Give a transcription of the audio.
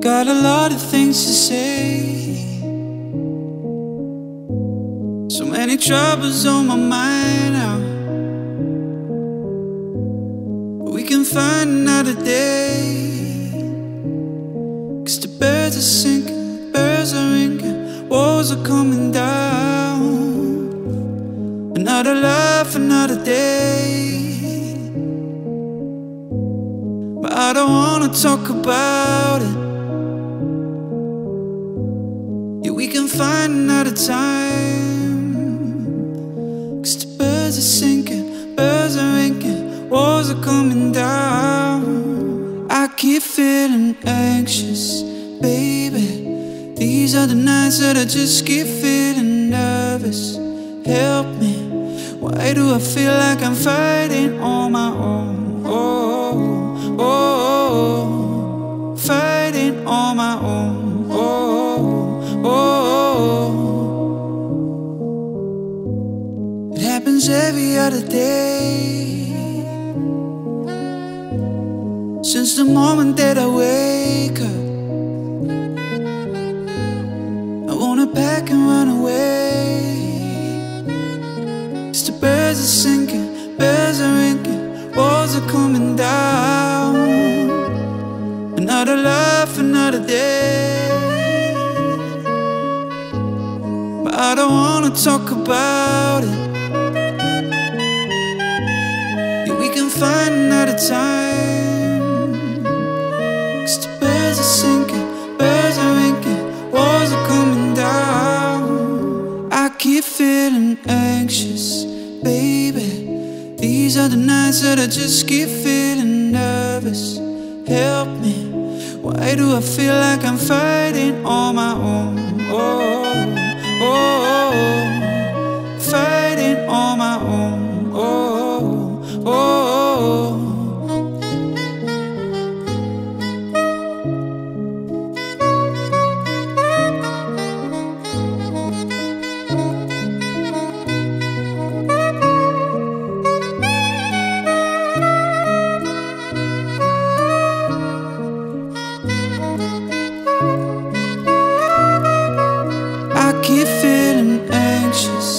got a lot of things to say. So many troubles on my mind now. But we can find another day. Cause the birds are sinking, birds are ringing, walls are coming down. Another life, another day. But I don't wanna talk about it. We can find another time. Cause the birds are sinking, birds are ringing, walls are coming down. I keep feeling anxious, baby. These are the nights that I just keep feeling nervous. Help me. Why do I feel like I'm fighting Every other day. Since the moment that I wake up, I wanna pack and run away. Cause the birds are singing, bells are ringing, walls are coming down. Another life, another day. But I don't wanna talk about it. Can find another time. Cause the birds are singing, birds are ringing, walls are coming down. I keep feeling anxious, baby. These are the nights that I just keep feeling nervous. Help me. Why do I feel like I'm fighting anxious,